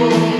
you.